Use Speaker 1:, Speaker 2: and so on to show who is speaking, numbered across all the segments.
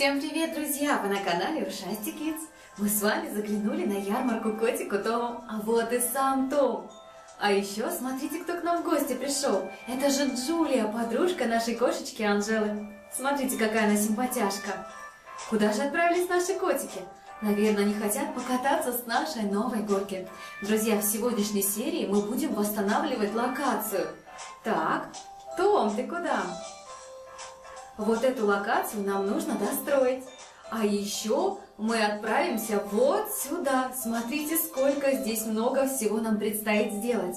Speaker 1: Всем привет, друзья! Вы на канале Ушасти Kids. Мы с вами заглянули на ярмарку котику Тому, а вот и сам Том. А еще смотрите, кто к нам в гости пришел. Это же Джулия, подружка нашей кошечки Анжелы. Смотрите, какая она симпатяшка. Куда же отправились наши котики? Наверное, они хотят покататься с нашей новой горки. Друзья, в сегодняшней серии мы будем восстанавливать локацию. Так, Том, ты куда? Вот эту локацию нам нужно достроить. А еще мы отправимся вот сюда. Смотрите, сколько здесь много всего нам предстоит сделать.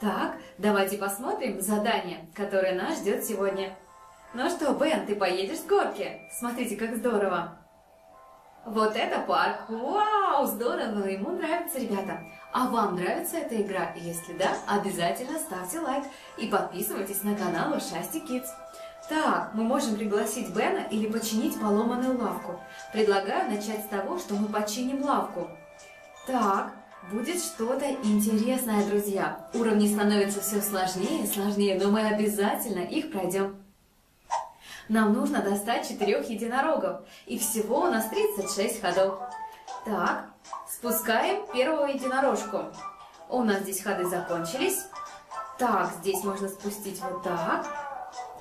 Speaker 1: Так, давайте посмотрим задание, которое нас ждет сегодня. Ну что, Бен, ты поедешь с горки? Смотрите, как здорово. Вот это парк! Вау, здорово! Ему нравится, ребята. А вам нравится эта игра? Если да, обязательно ставьте лайк и подписывайтесь на канал Шасти Kids. Так, мы можем пригласить Бена или починить поломанную лавку. Предлагаю начать с того, что мы починим лавку. Так, будет что-то интересное, друзья. Уровни становятся все сложнее и сложнее, но мы обязательно их пройдем. Нам нужно достать четырех единорогов, и всего у нас 36 ходов. Так, спускаем первого единорожку. У нас здесь ходы закончились. Так, здесь можно спустить вот так.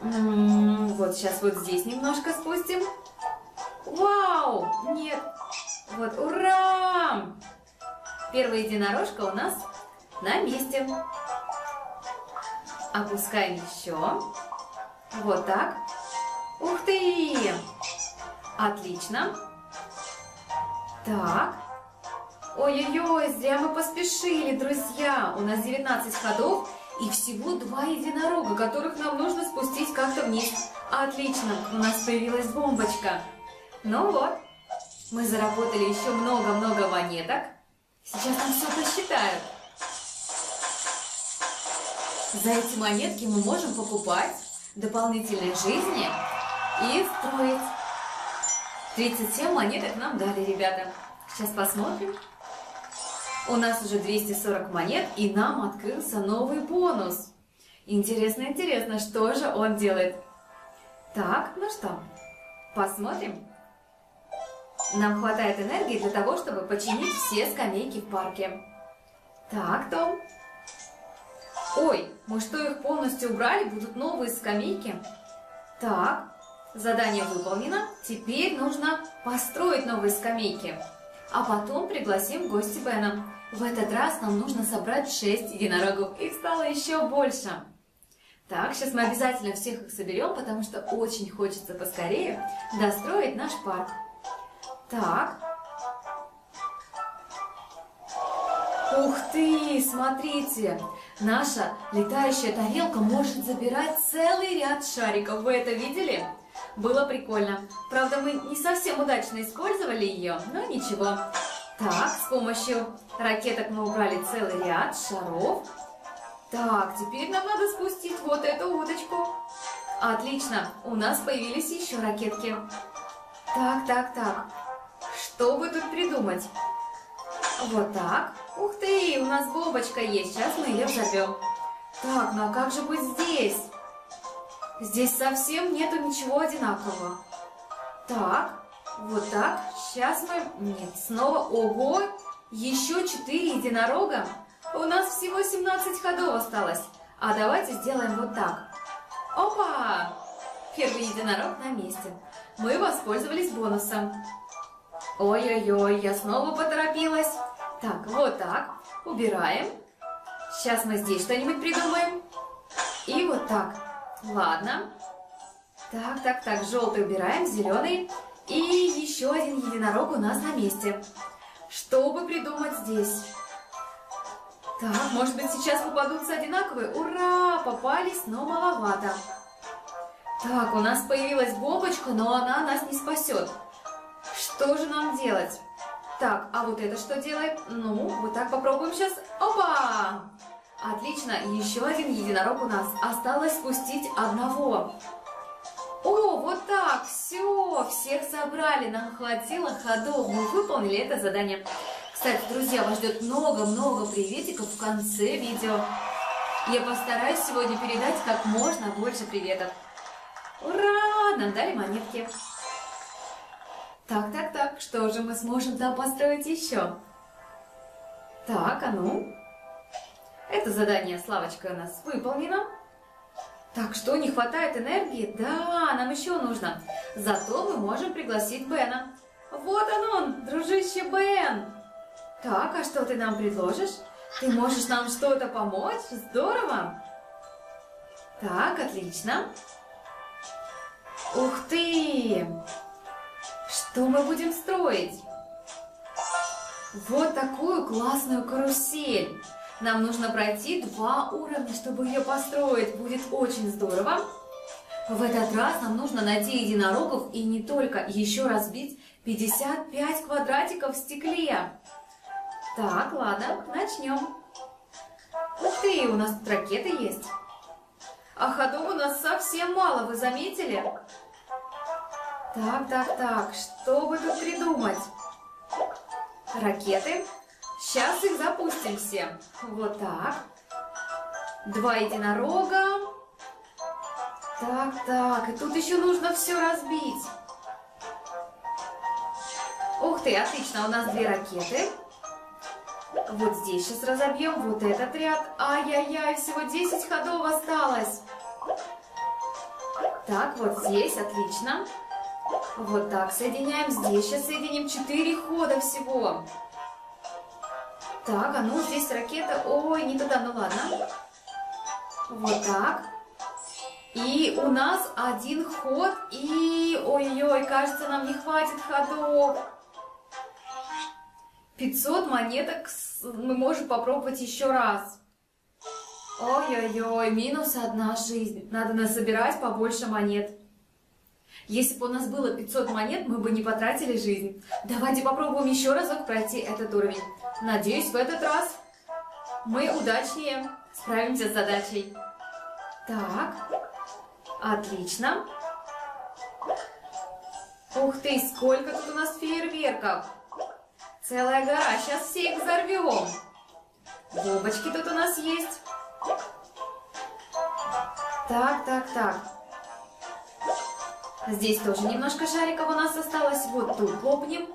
Speaker 1: Вот сейчас вот здесь немножко спустим. Вау! Нет. Вот, ура! Первая единорожка у нас на месте. Опускаем еще. Вот так. Ух ты! Отлично. Так. Ой-ой-ой, зря мы поспешили, друзья. У нас 19 ходов. И всего два единорога, которых нам нужно спустить как-то вниз. Отлично, у нас появилась бомбочка. Ну вот, мы заработали еще много-много монеток. Сейчас нам все посчитают. За эти монетки мы можем покупать дополнительные жизни и строить. 37 монеток нам дали, ребята. Сейчас посмотрим. У нас уже 240 монет, и нам открылся новый бонус. Интересно, интересно, что же он делает? Так, ну что, посмотрим. Нам хватает энергии для того, чтобы починить все скамейки в парке. Так, Том. Ой, мы что, их полностью убрали? Будут новые скамейки? Так, задание выполнено. Теперь нужно построить новые скамейки. А потом пригласим в гости Бена. В этот раз нам нужно собрать 6 единорогов. Их стало еще больше. Так, сейчас мы обязательно всех их соберем, потому что очень хочется поскорее достроить наш парк. Так. Ух ты, смотрите, наша летающая тарелка может забирать целый ряд шариков. Вы это видели? Было прикольно. Правда, мы не совсем удачно использовали ее, но ничего. Так, с помощью ракеток мы убрали целый ряд шаров. Так, теперь нам надо спустить вот эту удочку. Отлично, у нас появились еще ракетки. Так, так, так. Что бы тут придумать? Вот так. Ух ты, у нас бомбочка есть. Сейчас мы ее взорвем. Так, ну а как же быть здесь? Здесь совсем нету ничего одинакового. Так, вот так. Сейчас мы... Нет, снова... Ого! Еще 4 единорога? У нас всего 17 ходов осталось. А давайте сделаем вот так. Опа! Первый единорог на месте. Мы воспользовались бонусом. Ой-ой-ой, я снова поторопилась. Так, вот так. Убираем. Сейчас мы здесь что-нибудь придумаем. И вот так. Ладно. Так, так, так, желтый убираем, зеленый. И еще один единорог у нас на месте. Что бы придумать здесь? Так, может быть сейчас попадутся одинаковые? Ура! Попались, но маловато. Так, у нас появилась бомбочка, но она нас не спасет. Что же нам делать? Так, а вот это что делает? Ну, вот так попробуем сейчас. Опа! Отлично, еще один единорог у нас. Осталось спустить одного. О, вот так, все, всех собрали, нам хватило ходов, мы выполнили это задание. Кстати, друзья, вас ждет много-много приветиков в конце видео. Я постараюсь сегодня передать как можно больше приветов. Ура! Нам дали монетки. Так, так, так, что же мы сможем там построить еще? Так, а ну. Это задание Славочка у нас выполнено. Так, что, не хватает энергии? Да, нам еще нужно. Зато мы можем пригласить Бена. Вот он он, дружище Бен. Так, а что ты нам предложишь? Ты можешь нам что-то помочь? Здорово. Так, отлично. Ух ты! Что мы будем строить? Вот такую классную карусель. Нам нужно пройти два уровня, чтобы ее построить. Будет очень здорово. В этот раз нам нужно найти единорогов и не только, еще разбить 55 квадратиков в стекле. Так, ладно, начнем. Ух ты, у нас тут ракеты есть. А ходов у нас совсем мало, вы заметили? Так, так, так, что бы тут придумать? Ракеты. Сейчас их запустим все. Вот так. Два единорога. Так, так, и тут еще нужно все разбить. Ух ты, отлично, у нас две ракеты. Вот здесь сейчас разобьем вот этот ряд. Ай-яй-яй, всего 10 ходов осталось. Так, вот здесь, отлично. Вот так соединяем. Здесь сейчас соединим 4 хода всего. Так, а ну здесь ракета. Ой, не туда, ну ладно. Вот так. И у нас один ход. И, ой-ой, кажется, нам не хватит ходов. 500 монеток мы можем попробовать еще раз. Ой-ой-ой, минус одна жизнь. Надо насобирать побольше монет. Если бы у нас было 500 монет, мы бы не потратили жизнь. Давайте попробуем еще разок пройти этот уровень. Надеюсь, в этот раз мы удачнее справимся с задачей. Так, отлично. Ух ты, сколько тут у нас фейерверков. Целая гора, сейчас все их взорвем. Бобочки тут у нас есть. Так, так, так. Здесь тоже немножко шариков у нас осталось. Вот тут лопнем.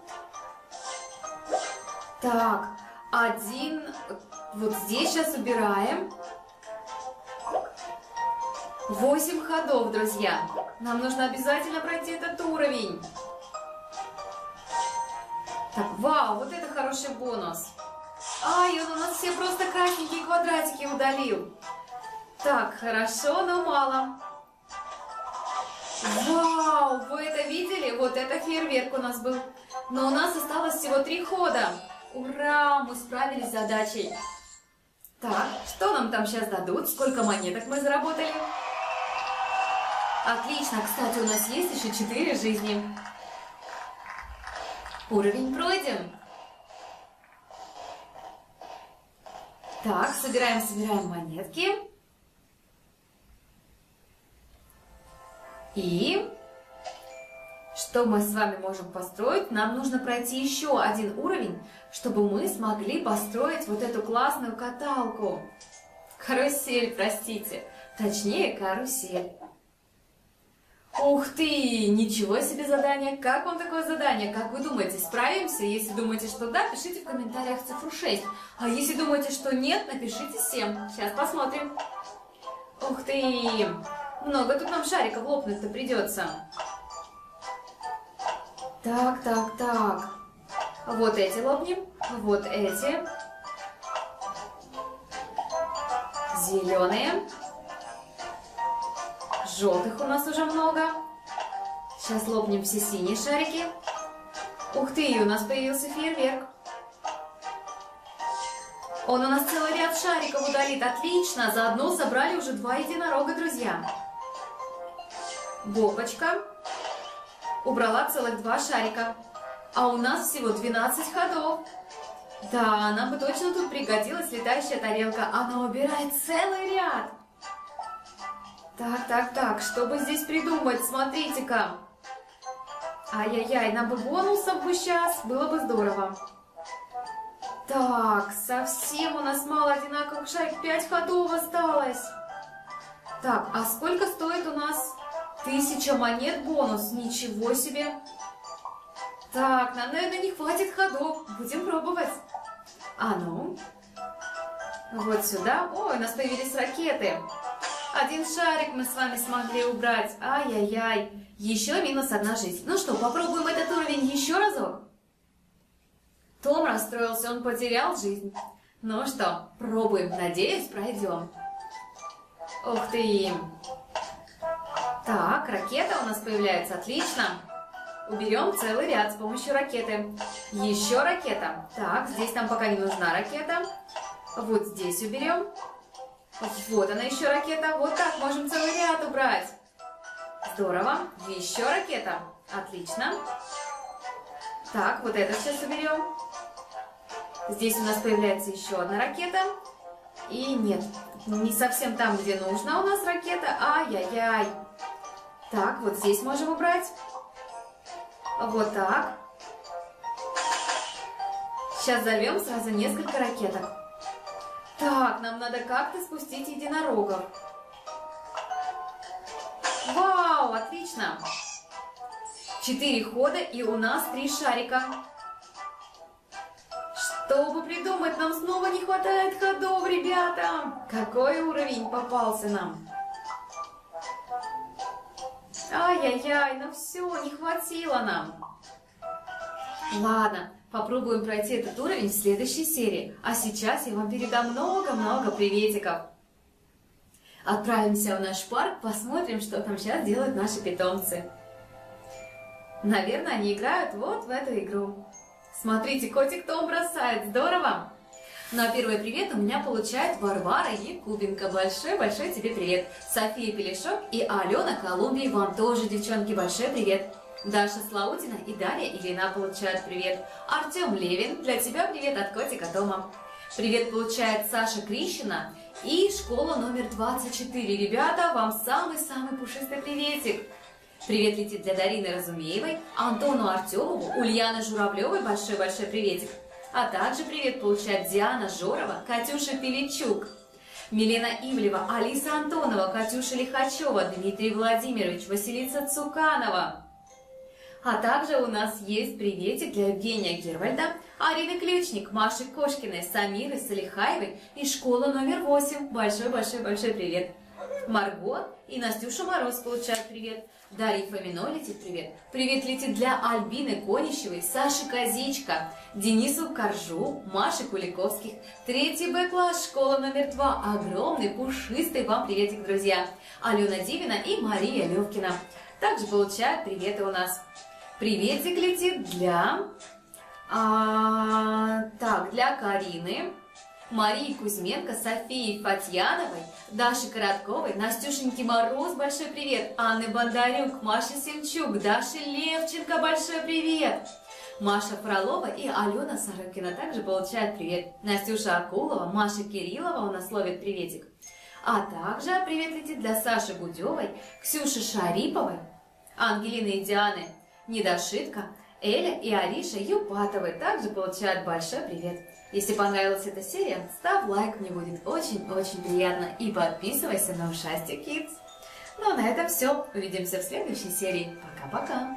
Speaker 1: Так, один... Вот здесь сейчас убираем. Восемь ходов, друзья. Нам нужно обязательно пройти этот уровень. Так, вау, вот это хороший бонус. Ай, он у нас все просто красненькие квадратики удалил. Так, хорошо, но мало. Вау, вы это видели? Вот это фейерверк у нас был. Но у нас осталось всего три хода. Ура, мы справились с задачей. Так, что нам там сейчас дадут? Сколько монеток мы заработали? Отлично, кстати, у нас есть еще четыре жизни. Уровень пройден. Так, собираем, собираем монетки. И что мы с вами можем построить? Нам нужно пройти еще один уровень, чтобы мы смогли построить вот эту классную каталку. Карусель, простите. Точнее, карусель. Ух ты! Ничего себе задание! Как вам такое задание? Как вы думаете, справимся? Если думаете, что да, пишите в комментариях цифру 6. А если думаете, что нет, напишите 7. Сейчас посмотрим. Ух ты! Много тут нам шариков лопнуть-то придется. Так, так, так. Вот эти лопнем. Вот эти. Зеленые. Желтых у нас уже много. Сейчас лопнем все синие шарики. Ух ты, у нас появился фейерверк. Он у нас целый ряд шариков удалит. Отлично, заодно собрали уже два единорога, друзья. Бобочка убрала целых два шарика. А у нас всего 12 ходов. Да, нам бы точно тут пригодилась летающая тарелка. Она убирает целый ряд. Так, так, так, что бы здесь придумать? Смотрите-ка. Ай-яй-яй, нам бы бонусов бы сейчас, было бы здорово. Так, совсем у нас мало одинаковых шарик, 5 ходов осталось. Так, а сколько стоит у нас тысяча монет бонус? Ничего себе. Так, нам, наверное, не хватит ходов. Будем пробовать. А ну. Вот сюда. Ой, у нас появились ракеты. Один шарик мы с вами смогли убрать. Ай-яй-яй. Еще минус одна жизнь. Ну что, попробуем этот уровень еще разок? Том расстроился, он потерял жизнь. Ну что, пробуем. Надеюсь, пройдем. Ух ты! Так, ракета у нас появляется. Отлично. Уберем целый ряд с помощью ракеты. Еще ракета. Так, здесь нам пока не нужна ракета. Вот здесь уберем. Вот она еще ракета. Вот так можем целый ряд убрать. Здорово. Еще ракета. Отлично. Так, вот это сейчас уберем. Здесь у нас появляется еще одна ракета. И нет, не совсем там, где нужна у нас ракета. Ай-яй-яй. Так, вот здесь можем убрать. Вот так. Сейчас взорвем сразу несколько ракеток. Так, нам надо как-то спустить единорогов. Вау, отлично. Четыре хода и у нас три шарика. Чтобы придумать, нам снова не хватает ходов, ребята. Какой уровень попался нам? Ай-яй-яй, ну все, не хватило нам. Ладно, попробуем пройти этот уровень в следующей серии. А сейчас я вам передам много-много приветиков. Отправимся в наш парк, посмотрим, что там сейчас делают наши питомцы. Наверное, они играют вот в эту игру. Смотрите, котик Том бросает, здорово! Ну а первый привет у меня получает Варвара Якубенко. Большой-большой тебе привет. София Пелешок и Алена Колумбий, вам тоже, девчонки, большой привет. Даша Слаутина и Дарья Ильина получают привет. Артем Левин, для тебя привет от котика Тома. Привет получает Саша Крищина и школа номер 24. Ребята, вам самый-самый пушистый приветик. Привет летит для Дарины Разумеевой, Антону Артемову, Ульяны Журавлевой большой-большой приветик. А также привет получает Диана Жорова, Катюша Пеличук, Милена Ивлева, Алиса Антонова, Катюша Лихачева, Дмитрий Владимирович, Василиса Цуканова. А также у нас есть приветик для Евгения Гервальда, Арины Ключник, Маши Кошкиной, Самиры Салихаевой и школа номер 8. Большой-большой-большой привет! Марго и Настюша Мороз получают привет. Дарья Фомино летит привет. Привет летит для Альбины Конищевой, Саши Козичка, Денису Коржу, Маши Куликовских. Третий Б-класс, школа номер два. Огромный, пушистый вам приветик, друзья. Алена Дивина и Мария Левкина. Также получают приветы у нас. Приветик летит для... А, так, для Карины. Марии Кузьменко, Софии Фатьяновой, Даши Коротковой, Настюшеньки Мороз, большой привет, Анны Бондарюк, Маше Семчук, Даши Левченко, большой привет. Маша Фролова и Алена Сорокина также получают привет. Настюша Акулова, Маша Кириллова у нас ловит приветик. А также привет летит для Саши Гудевой, Ксюши Шариповой, Ангелины и Дианы Недошитка, Эля и Ариша Юпатовы также получают большой привет. Если понравилась эта серия, ставь лайк, мне будет очень-очень приятно. И подписывайся на Ушастик Kids. Ну а на этом все. Увидимся в следующей серии. Пока-пока.